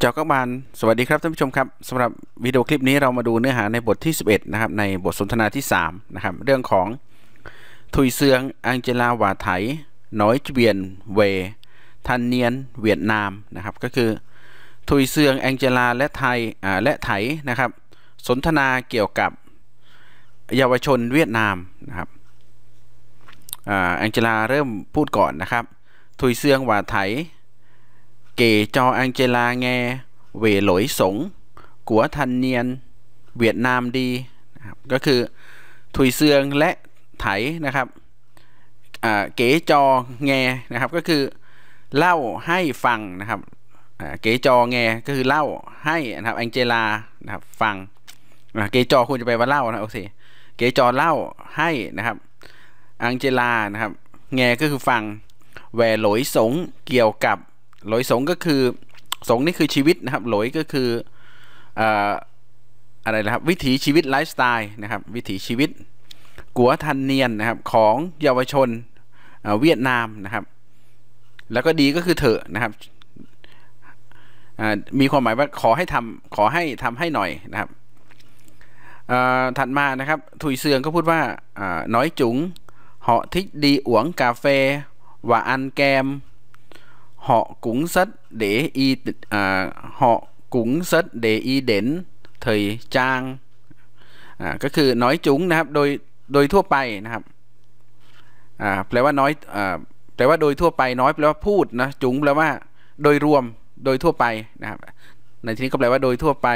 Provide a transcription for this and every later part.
เจ้ากบานสวัสดีครับท่านผู้ชมครับสำหรับวิดีโอคลิปนี้เรามาดูเนื้อหาในบทที่ 11 นะครับ ในบทสนทนาที่ 3 นะครับ เรื่องของทุยเซียงอังเจลาวาไถน้อยเวียนเว ทันเนียน เวียดนามนะครับ ก็คือทุยเซียงแองเจลาและไทยอ่าและไถนะครับ สนทนาเกี่ยวกับเยาวชนเวียดนามนะครับอ่าแองเจลาเริ่มพูดก่อนนะครับ ทุยเซียงว่าไถ kể cho Angela nghe về lối sống của thanh niên Việt Nam đi ก็คือถุยเสืองและไถนะครับเก๋จอแงนะครับก็คือเล่าให้ฟังนะครับเก๋จอแงก็คือเล่าให้นะครับแองเจลานะครับฟังเก๋จอควรจะไปว่าเล่านะโอเคเก๋จอเล่าให้นะครับแองเจลานะครับแงก็คือฟังแหวหลอยสงเกี่ยวกับ หลอยสงก็คือสงนี่คือชีวิตนะครับ หลอยก็คืออะไรนะครับ วิถีชีวิตไลฟ์สไตล์นะครับ วิถีชีวิตกัวทันเนียนนะครับของเยาวชนเวียดนามนะครับ แล้วก็ดีก็คือเถอะนะครับมีความหมายว่าขอให้ทำขอให้ทำให้หน่อยนะครับถัดมานะครับ ถุยเสืองก็พูดว่าน้อยจุ๋ง họ thích đi uống cà phê và ăn kem họ cũng rất để y à, họ cũng rất để y đến thời trang อ่าก็คือน้อยจุ้งนะครับโดยโดยทั่วไปนะครับอ่าแปลว่าน้อยอ่าแปลว่าโดยทั่วไปน้อยแปลว่าพูดนะจุ้งแปลว่าโดยรวมโดยทั่วไปนะครับในที่นี้ก็แปลว่าโดยทั่วไป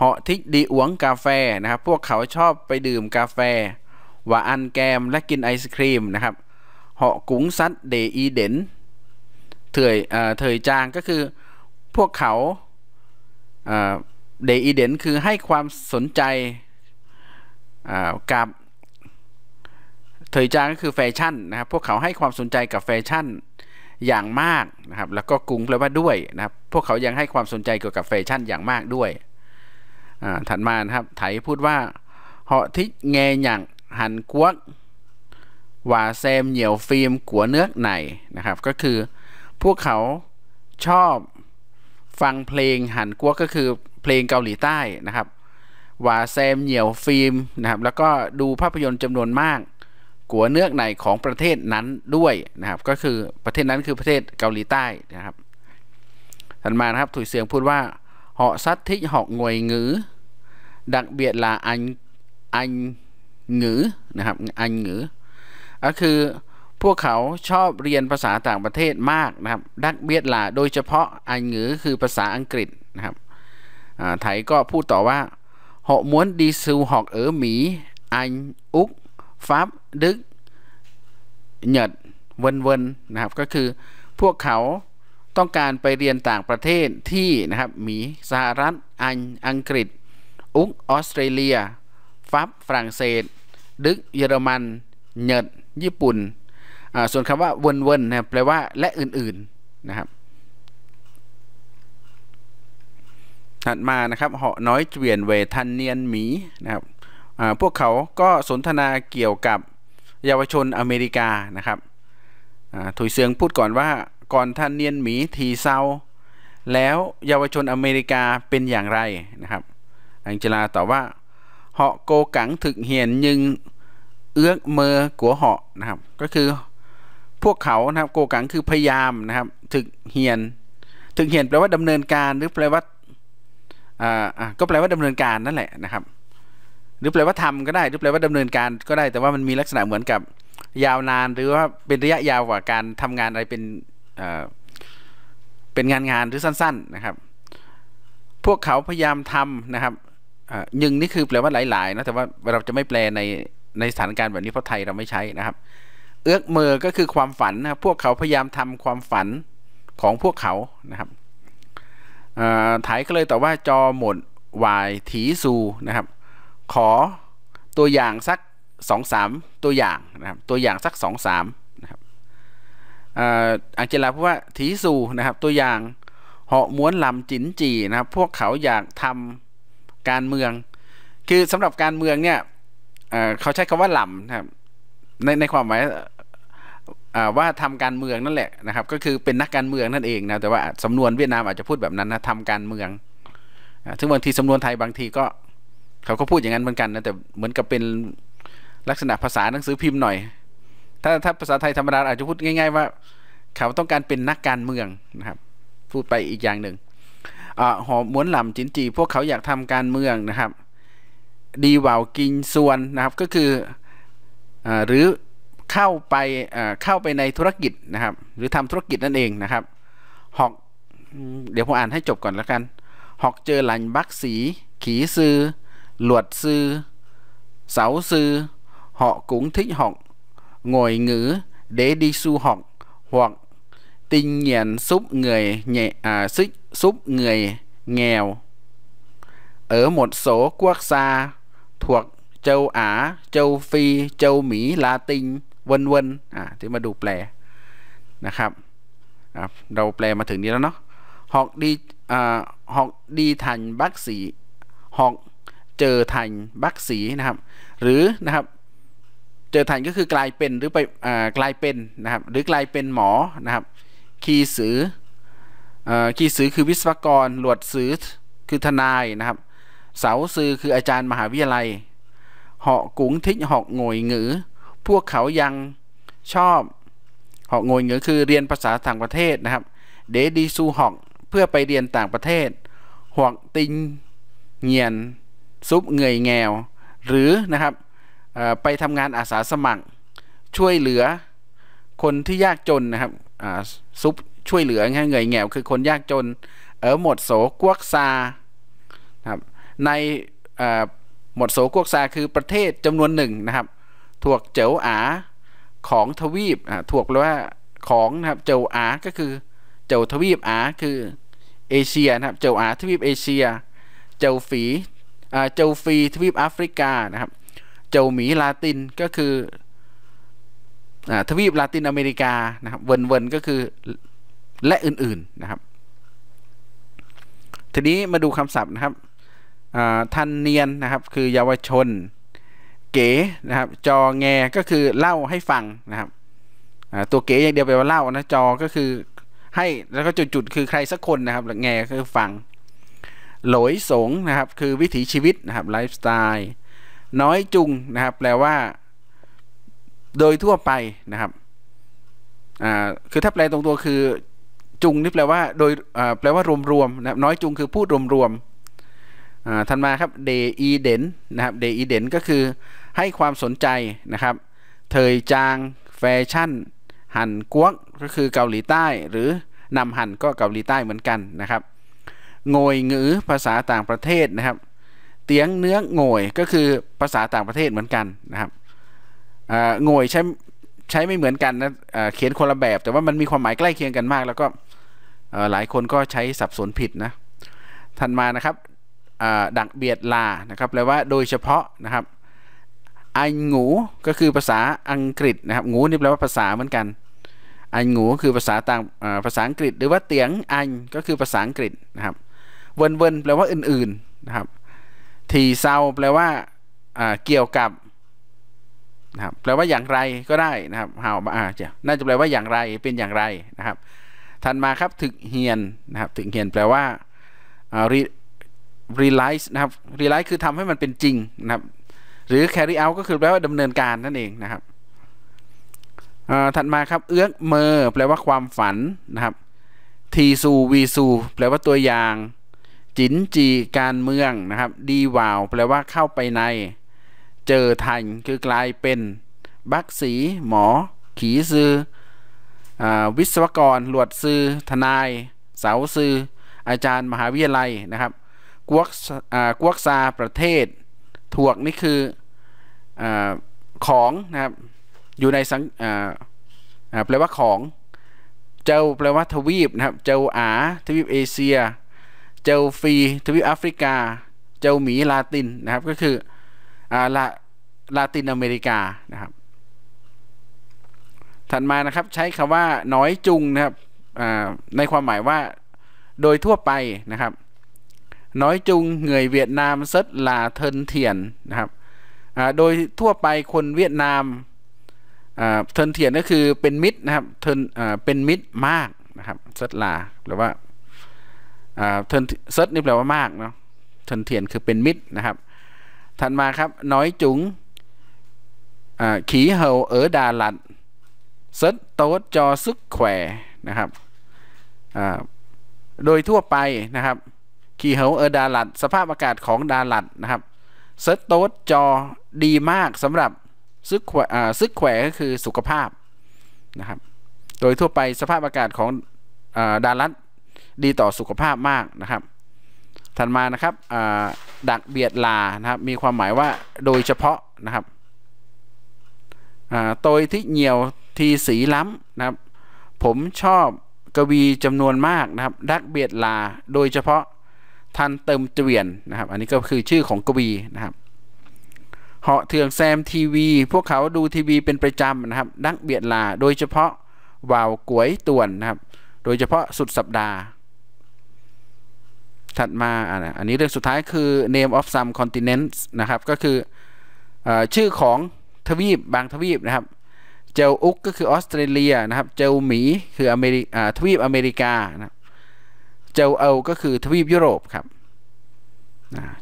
họ thích đi uống cà phê นะครับ พวกเขาชอบไปดื่มกาแฟ và ăn kem และกินไอศครีมนะครับ họ cũng rất để ý đến thời thời trang ก็คือพวกเขา để ý đến คือให้ความสนใจกับ thời trang ก็คือแฟชั่นนะครับพวกเขาให้ความสนใจกับแฟชั่นอย่างมากนะครับแล้วก็กุ้งแปลว่าด้วยนะครับพวกเขายังให้ความสนใจเกี่ยวกับแฟชั่นอย่างมากด้วยถัดมานะครับไถพูดว่า họ thích nghe nhạc Hàn Quốc và xem nhiều phim của nước này นะครับก็คือ พวกเขาชอบฟังเพลงหันกัวก็คือเพลงเกาหลีใต้นะครับว่าแซมเหนียวฟิล์มนะครับ แล้วก็ดูภาพยนตร์จำนวนมากกัวเนื้อในของประเทศนั้นด้วยนะครับ ก็คือประเทศนั้นคือประเทศเกาหลีใต้นะครับถัดมานะครับถุยเสียงพูดว่า họ rất thích học ngoại ngữ đặc biệt là anh anh ngữ นะครับ anh ngữ ก็คือ พวกเขาชอบเรียนภาษาต่างประเทศมากนะครับ ดักเบียดลาโดยเฉพาะอังหือคือภาษาอังกฤษนะครับไทยก็พูดต่อว่าหกม้วนดีซูหอกเอ๋อหมีอังอุกฟับดึกเหยดเวนเวนนะครับ ก็คือพวกเขาต้องการไปเรียนต่างประเทศที่นะครับหมีสหรัฐอังอังกฤษ อุกออสเตรเลีย ฟับฝรั่งเศส ดึกเยอรมันเหยดญี่ปุ่น ส่วนคำว่าวนๆนะแปลว่าและอื่นๆนะครับ ถัดมานะครับเหาะน้อยเวียนเวทันเนียนหมีนะครับพวกเขาก็สนทนาเกี่ยวกับเยาวชนอเมริกานะครับถุยเซียงพูดก่อนว่าก่อนท่านเนียนหมีทีเซาแล้วเยาวชนอเมริกาเป็นอย่างไรนะครับ อังเจลาตอบว่าเหาะโกกังถึกเหียนยึงเอื้อเมอกัวเหาะนะครับ ก็คือ พวกเขานะครับโกกังคือพยายามนะครับ ถึกเฮียน ถึกเฮียนแปลว่าดำเนินการหรือแปลว่าอ่าก็แปลว่าดำเนินการนั่นแหละนะครับ หรือแปลว่าทำก็ได้ หรือแปลว่าดำเนินการก็ได้ แต่ว่ามันมีลักษณะเหมือนกับยาวนานหรือว่าเป็นระยะยาวกว่าการทำงานอะไรเป็นเป็นงานงานหรือสั้น ๆนะครับ พวกเขาพยายามทำนะครับยึงนี่คือแปลว่าหลายๆนะแต่ว่าเราจะไม่แปลในในสถานการณ์แบบนี้เพราะไทยเราไม่ใช้นะครับ เอื้อเมอก็คือความฝันนะครับพวกเขาพยายามทำความฝันของพวกเขานะครับถ่ายก็เลยตอบว่าจอหมดวายถีซูนะครับ ขอตัวอย่างสักสองสามตัวอย่างนะครับตัวอย่างสักสองสามนะครับอังเจลาพูดว่าถีซูนะครับตัวอย่างเหาะม้วนลำจินจีนะครับพวกเขาอยากทำการเมือง คือสำหรับการเมืองเนี่ยเขาใช้คำว่าลำนะครับในในความหมาย ว่าทำการเมืองนั่นแหละนะครับ ก็คือเป็นนักการเมืองนั่นเองนะแต่ว่าสำนวนเวียดนามอาจจะพูดแบบนั้นนะทำการเมืองซึ่งบางทีสำนวนไทยบางทีก็ เขาก็พูดอย่างนั้นเหมือนกันนะแต่เหมือนกับเป็นลักษณะภาษาหนังสือพิมพ์หน่อย ถ้าถ้าภาษาไทยธรรมดาอาจจะพูดง่าย ๆ ว่า เขาต้องการเป็นนักการเมืองนะครับ พูดไปอีกอย่างหนึ่งหอมม้วนหล่ำจินจี พวกเขาอยากทำการเมืองนะครับ ดีว่าวกินส่วนนะครับก็คืออหรือ เข้าไปเข้าไปในธุรกิจนะครับ หรือทำธุรกิจนั่นเองนะครับหอกเดี๋ยวผมอ่านให้จบก่อนแล้วกันหอกเจอหลันบักสี ขีซือ หลวดซือ เสาซือ họ cũng thích học ngồi ngữ để đi du học hoặc tinh nhận giúp người nhẹ à, xích giúp người nghèo ở một số quốc gia thuộc châu Á, châu Phi, châu Mỹ, Latin วนวนอ่าที่มาดูแปลนะครับอ่าเราแปลมาถึงนี้แล้วเนาะหอกดีอ่าหอกดีทันบักสีหอกเจอทันบักสีนะครับ หรือนะครับ เจอทันก็คือกลายเป็นหรือไปอ่ากลายเป็นนะครับ หรือกลายเป็นหมอนะครับ คีสืออ่าคีสือคือวิศวกร หลวดสือคือทนายนะครับ เสาซือคืออาจารย์มหาวิทยาลัย เหาะกุ้งทิศเหาะงอยหงือ พวกเขายังชอบหอกงยเงือคือเรียนภาษาต่างประเทศนะครับ เดดีซูหอกเพื่อไปเรียนต่างประเทศหวกติงเงียน ซุปเงยแงว หรือนะครับไปทำงานอาสาสมัคร ช่วยเหลือคนที่ยากจนนะครับซุปช่วยเหลือเงยแงวคือคนยากจน เออหมดโสกวกซาครับในหมดโสกวกซาคือประเทศจำนวนหนึ่งนะครับ ถั่วเจ๋วอาของทวีปถั่วแปลว่าของนะครับเจ๋วอาก็คือเจ๋วทวีปอาคือเอเชียนะครับเจ๋วอาทวีปเอเชีย châu Phi châu Phi ทวีปแอฟริกานะครับ châu Mỹ Latinh ก็คือทวีปลาตินอเมริกานะครับเวินเวินก็คือและอื่นๆนะครับ ทีนี้มาดูคำศัพท์นะครับ thanh niên นะครับ คือเยาวชน kể นะครับ cho nghe ก็คือเล่าให้ฟังนะครับตัว kể อย่างเดียวแปลว่าเล่านะ cho ก็คือให้แล้วก็จุดๆคือใครสักคนนะครับแงก็คือฟังหลอยสงนะครับคือวิถีชีวิตนะครับไลฟ์สไตล์น้อยจุงนะครับ แปลว่า โดยทั่วไปนะครับอ่าคือถ้าแปลตรงตัวคือ จุงนี่แปลว่าโดยอ่าแปลว่ารวมๆนะครับน้อยจุงคือพูดรวมๆอ่าทันมาครับเดอีเดนนะครับเดอีเดนก็คือ ให้ความสนใจนะครับเทยจาง แฟชั่น หั่นกวกก็คือเกาหลีใต้ หรือนำหั่นก็เกาหลีใต้เหมือนกันนะครับโงยงือภาษาต่างประเทศนะครับ เตียงเนื้อโงยก็คือภาษาต่างประเทศเหมือนกันนะครับโงยใช้ใช้ไม่เหมือนกันนะเขียนคนละแบบ แต่ว่ามันมีความหมายใกล้เคียงกันมาก แล้วก็หลายคนก็ใช้สับสนผิดนะทันมานะครับดักเบียดลานะครับแปลว่าโดยเฉพาะนะครับ อันงูก็คือภาษาอังกฤษนะครับงูนี่แปลว่าภาษาเหมือนกันอันงูคือภาษาต่างภาษาอังกฤษ หรือว่าเตียงอันก็คือภาษาอังกฤษนะครับเวินเวินแปลว่าอื่นๆนะครับทีเซาแปลว่าเกี่ยวกับนะครับแปลว่าอย่างไรก็ได้นะครับเฮาอ่าจะน่าจะแปลว่าอย่างไรเป็นอย่างไรนะครับทันมาครับถึกเฮียนนะครับถึกเฮียนแปลว่า realize นะครับ realize คือทำให้มันเป็นจริงนะครับ หรือ carry out ก็คือแปลว่าดำเนินการนั่นเองนะครับถัดมาครับเอื้อกเมอแปลว่าความฝันนะครับทีซูวีซูแปลว่าตัวอย่าง จินจีการเมืองนะครับ ดีวาว แปลว่าเข้าไปใน เจอทันคือกลายเป็น บักสี หมอ ขีซืออวิศวกร หลวดซือทนาย เสาซืออาจารย์มหาวิทยาลัยนะครับ กวกกวกซาประเทศ ถวกนี่คืออของนะครับ อยู่ในสังแปลว่าของเจ้าแปลว่าทวีปนะครับ เจ้าอาทวีปเอเชีย เจ้าฟีทวีปแอฟริกา เจ้าหมีลาตินนะครับ ก็คืออ่าลาลาตินอเมริกานะครับ ถัดมานะครับใช้คำว่า nói chung นะครับในความหมายว่าโดยทั่วไปนะครับ nói chung người Việt Nam rất là thân thiện นะครับโดยทั่วไปคนเวียดนาม thân thiện ก็คือเป็นมิตรนะครับ thân เป็นมิตรมากนะครับ rất là หรือว่า thân rất นี่แปลว่ามากเนาะ thân thiện คือเป็นมิตรนะครับถัดมาครับ nói chungขีเฮาเออดาลัดเซิร์โต๊ดจอซึกแขวนะครับโดยทั่วไปนะครับ ขีเฮาเออดาลัด สภาพอากาศของดาลัดนะครับเซิร์โต๊ดจอดีมากสำหรับซึกแขวซึกแขวก็คือสุขภาพนะครับ โดยทั่วไปสภาพอากาศของอดารัตดีต่อสุขภาพมากนะครับถัดมานะครับดักเบียดลานะครับมีความหมายว่าโดยเฉพาะนะครับโดยที่เหนียวทีสีล้ำนะครับ ผมชอบกวีจำนวนมากนะครับ ดักเบียดลาโดยเฉพาะ ทันเติมเตียนนะครับ อันนี้ก็คือชื่อของกวีนะครับเหาะเถืองแซมทีวี พวกเขาดูทีวีเป็นประจำนะครับ ดักเบียดลา โดยเฉพาะวาวกวยต่วนนะครับ โดยเฉพาะสุดสัปดาห์ ถัดมาอันนี้เรื่องสุดท้ายคือ name of some continents นะครับ ก็คืออชื่อของทวีปบางทวีปนะครับ เจลอุกก็คือออสเตรเลียนะครับ เจลหมีคืออเมริทวีปอเมริกานะครับ เจลเอลก็คือทวีปยุโรปครับ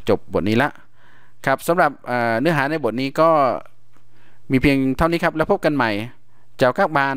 จบบทนี้ละครับสำหรับเนื้อหาในบทนี้ก็มีเพียงเท่านี้ครับ แล้วพบกันใหม่เจ้ากักบาน